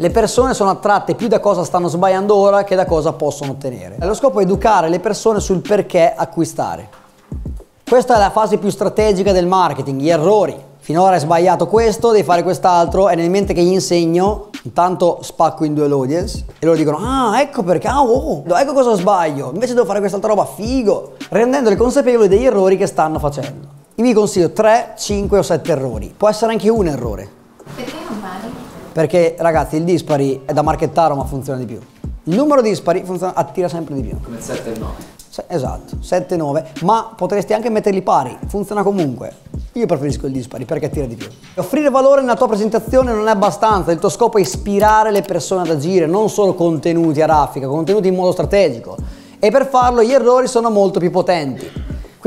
Le persone sono attratte più da cosa stanno sbagliando ora che da cosa possono ottenere. Lo scopo è educare le persone sul perché acquistare. Questa è la fase più strategica del marketing, gli errori. Finora hai sbagliato questo, devi fare quest'altro, è nel mente che gli insegno, intanto spacco in due l'audience e loro dicono ah ecco perché, ah, oh, ecco cosa sbaglio, invece devo fare quest'altra roba, figo, rendendoli consapevoli degli errori che stanno facendo. Io vi consiglio 3, 5 o 7 errori, può essere anche un errore. Perché ragazzi il dispari è da marchettaro ma funziona di più. Il numero dispari funziona, attira sempre di più. Come 7 e 9. Se- Esatto, 7-9, ma potresti anche metterli pari, funziona comunque. Io preferisco il dispari perché attira di più. Offrire valore nella tua presentazione non è abbastanza, il tuo scopo è ispirare le persone ad agire, non solo contenuti a raffica, contenuti in modo strategico. E per farlo gli errori sono molto più potenti.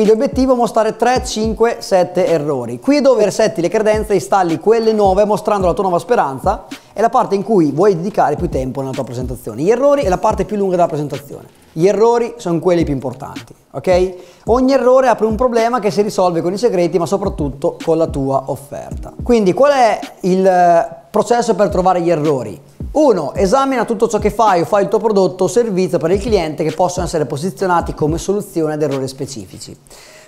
Quindi l'obiettivo è mostrare 3, 5, 7 errori. Qui è dove resetti le credenze installi quelle nuove mostrando la tua nuova speranza è la parte in cui vuoi dedicare più tempo nella tua presentazione. Gli errori è la parte più lunga della presentazione. Gli errori sono quelli più importanti, ok? Ogni errore apre un problema che si risolve con i segreti, ma soprattutto con la tua offerta. Quindi qual è il eh, processo per trovare gli errori? Uno, esamina tutto ciò che fai o fai il tuo prodotto o servizio per il cliente che possono essere posizionati come soluzione ad errori specifici.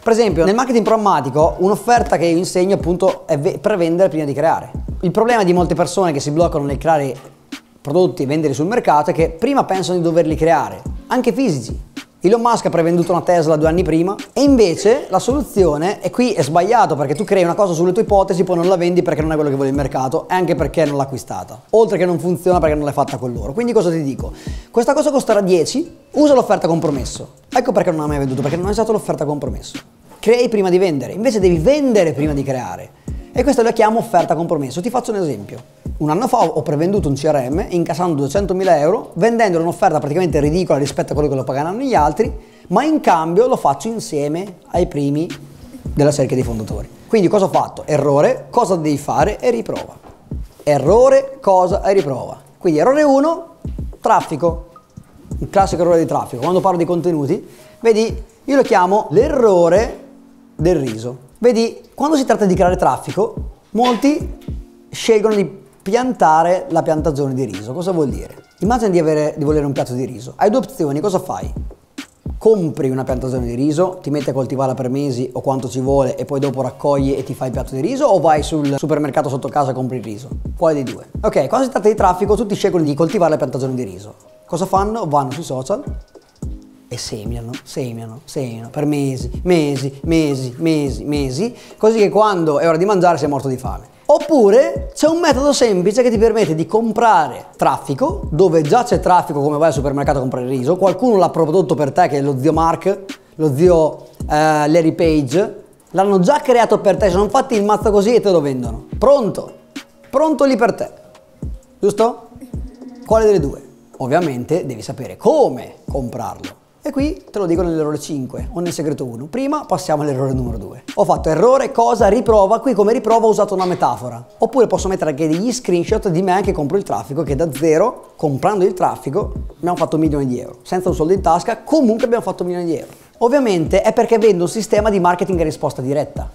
Per esempio, nel marketing programmatico, un'offerta che io insegno appunto è ve- prevendere prima di creare. Il problema di molte persone che si bloccano nel creare prodotti e venderli sul mercato è che prima pensano di doverli creare, anche fisici. Elon Musk ha prevenduto una Tesla due anni prima e invece la soluzione, e qui è sbagliato perché tu crei una cosa sulle tue ipotesi, poi non la vendi perché non è quello che vuole il mercato e anche perché non l'ha acquistata. Oltre che non funziona perché non l'hai fatta con loro. Quindi cosa ti dico? Questa cosa costerà 10, usa l'offerta compromesso. Ecco perché non l'ha mai venduto, perché non hai usato l'offerta compromesso. Crei prima di vendere, invece devi vendere prima di creare. E questa la chiamo offerta compromesso. Ti faccio un esempio. Un anno fa ho prevenduto un CRM incassando 200.000 euro, vendendo un'offerta praticamente ridicola rispetto a quello che lo pagheranno gli altri, ma in cambio lo faccio insieme ai primi della cerchia dei fondatori. Quindi cosa ho fatto? Errore, cosa devi fare e riprova. Errore, cosa e riprova. Quindi errore 1, traffico. Un classico errore di traffico. Quando parlo di contenuti, vedi, io lo chiamo l'errore del riso. Vedi, quando si tratta di creare traffico, molti scelgono di piantare la piantagione di riso. Cosa vuol dire? Immagina di, avere, di volere un piatto di riso. Hai due opzioni, cosa fai? Compri una piantagione di riso, ti metti a coltivarla per mesi o quanto ci vuole e poi dopo raccogli e ti fai il piatto di riso o vai sul supermercato sotto casa e compri il riso? Quale dei due? Ok, quando si tratta di traffico tutti scelgono di coltivare la piantagione di riso. Cosa fanno? Vanno sui social e seminano, seminano, seminano per mesi, mesi, mesi, mesi, mesi, così che quando è ora di mangiare sei morto di fame. Oppure c'è un metodo semplice che ti permette di comprare traffico, dove già c'è traffico come vai al supermercato a comprare riso, qualcuno l'ha prodotto per te che è lo zio Mark, lo zio eh, Larry Page, l'hanno già creato per te, sono fatti il mazzo così e te lo vendono. Pronto, pronto lì per te, giusto? Quale delle due? Ovviamente devi sapere come comprarlo. E qui te lo dico nell'errore 5 o nel segreto 1. Prima passiamo all'errore numero 2. Ho fatto errore, cosa, riprova. Qui come riprova ho usato una metafora. Oppure posso mettere anche degli screenshot di me che compro il traffico che da zero, comprando il traffico, abbiamo fatto milioni di euro. Senza un soldo in tasca, comunque abbiamo fatto milioni di euro. Ovviamente è perché vendo un sistema di marketing a risposta diretta.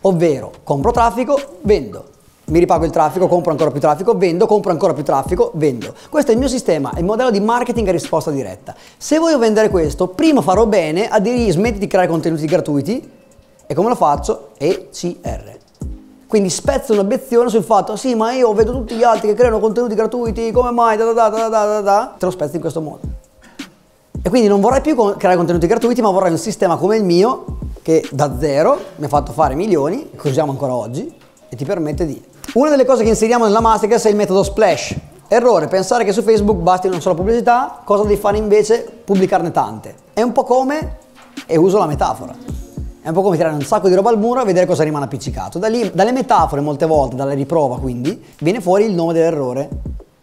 Ovvero, compro traffico, vendo. Mi ripago il traffico, compro ancora più traffico, vendo, compro ancora più traffico, vendo. Questo è il mio sistema, il modello di marketing a risposta diretta. Se voglio vendere questo, prima farò bene a dirgli smetti di creare contenuti gratuiti e come lo faccio? ECR. Quindi spezzo un'obiezione sul fatto, sì, ma io vedo tutti gli altri che creano contenuti gratuiti, come mai? Da, da, da, da, da, da. Te lo spezzo in questo modo. E quindi non vorrai più creare contenuti gratuiti, ma vorrai un sistema come il mio, che da zero mi ha fatto fare milioni, che usiamo ancora oggi, e ti permette di... Una delle cose che inseriamo nella masterclass è il metodo splash. Errore, pensare che su Facebook basti una sola pubblicità, cosa devi fare invece? Pubblicarne tante. È un po' come, e uso la metafora, è un po' come tirare un sacco di roba al muro e vedere cosa rimane appiccicato. Da lì, dalle metafore molte volte, dalla riprova quindi, viene fuori il nome dell'errore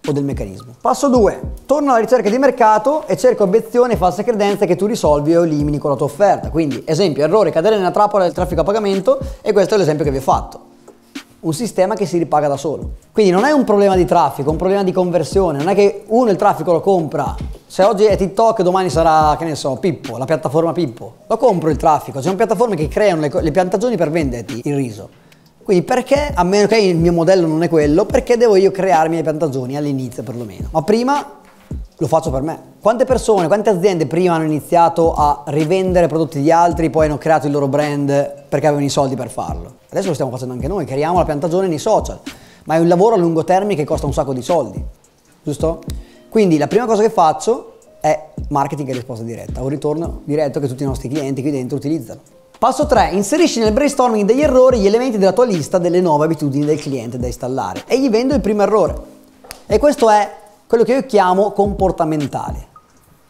o del meccanismo. Passo 2. Torna alla ricerca di mercato e cerca obiezioni e false credenze che tu risolvi o elimini con la tua offerta. Quindi, esempio, errore, cadere nella trappola del traffico a pagamento e questo è l'esempio che vi ho fatto un sistema che si ripaga da solo. Quindi non è un problema di traffico, è un problema di conversione. Non è che uno il traffico lo compra. Se oggi è TikTok domani sarà, che ne so, Pippo, la piattaforma Pippo. Lo compro il traffico. Ci sono piattaforme che creano le, le piantagioni per venderti il riso. Quindi perché, a meno che il mio modello non è quello, perché devo io crearmi le piantagioni all'inizio perlomeno? Ma prima lo faccio per me. Quante persone, quante aziende prima hanno iniziato a rivendere prodotti di altri, poi hanno creato il loro brand perché avevano i soldi per farlo? Adesso lo stiamo facendo anche noi, creiamo la piantagione nei social, ma è un lavoro a lungo termine che costa un sacco di soldi, giusto? Quindi la prima cosa che faccio è marketing e risposta diretta, un ritorno diretto che tutti i nostri clienti qui dentro utilizzano. Passo 3. Inserisci nel brainstorming degli errori gli elementi della tua lista delle nuove abitudini del cliente da installare e gli vendo il primo errore. E questo è quello che io chiamo comportamentale.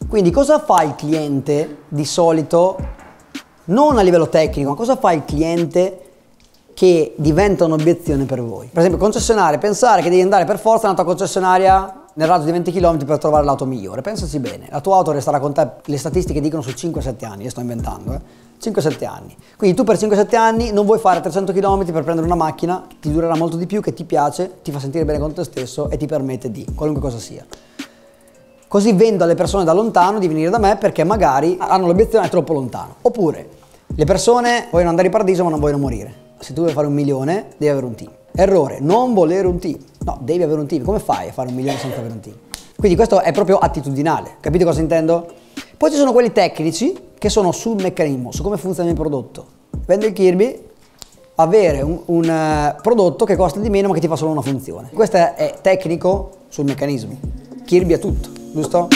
Quindi cosa fa il cliente di solito, non a livello tecnico, ma cosa fa il cliente che diventa un'obiezione per voi? Per esempio, concessionaria, pensare che devi andare per forza nella tua concessionaria nel raggio di 20 km per trovare l'auto migliore. Pensaci bene, la tua auto resterà con te, le statistiche dicono su 5-7 anni, io sto inventando, eh? 5-7 anni. Quindi tu per 5-7 anni non vuoi fare 300 km per prendere una macchina che ti durerà molto di più, che ti piace, ti fa sentire bene con te stesso e ti permette di, qualunque cosa sia. Così vendo alle persone da lontano di venire da me perché magari hanno l'obiezione è troppo lontano. Oppure le persone vogliono andare in paradiso ma non vogliono morire. Se tu vuoi fare un milione devi avere un team. Errore, non volere un team. No, devi avere un team. Come fai a fare un milione senza avere un team? Quindi questo è proprio attitudinale. Capite cosa intendo? Poi ci sono quelli tecnici che sono sul meccanismo, su come funziona il prodotto. Vendo il Kirby, avere un, un uh, prodotto che costa di meno ma che ti fa solo una funzione. Questo è tecnico sul meccanismo. Kirby è tutto, giusto?